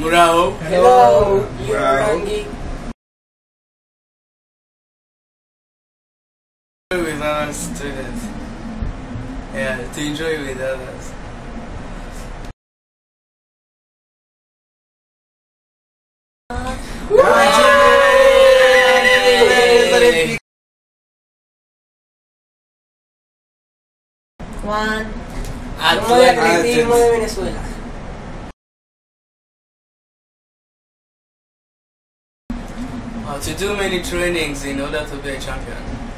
Bro. Hello. Bro. You with other students. Yeah, to enjoy with others. Juan. Nueve Venezuela. To do many trainings in order to be a champion.